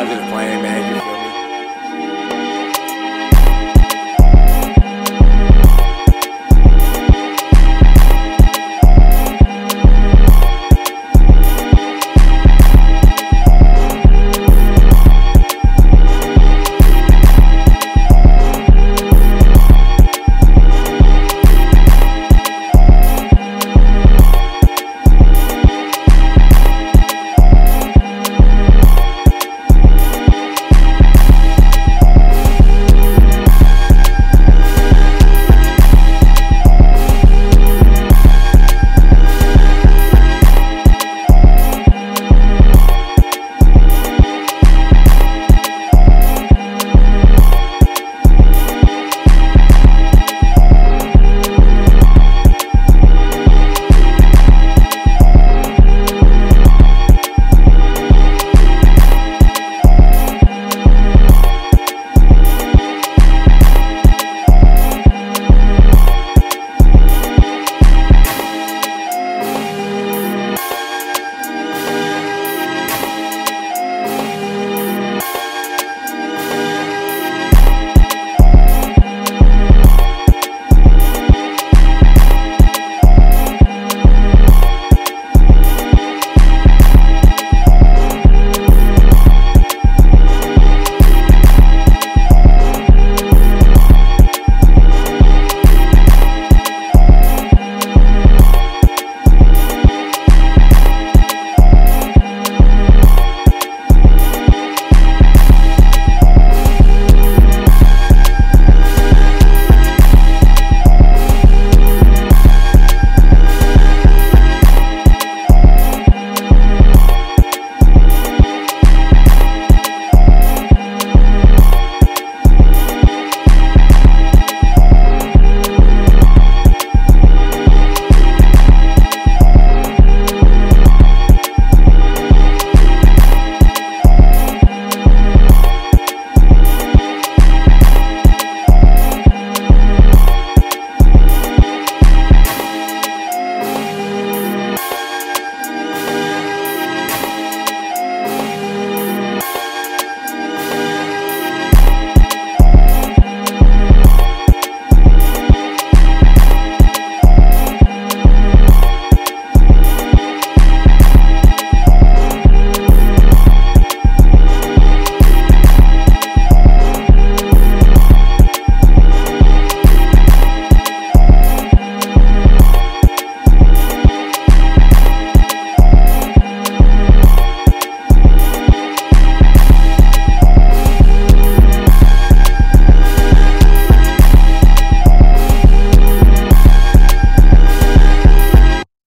positive plan, man. You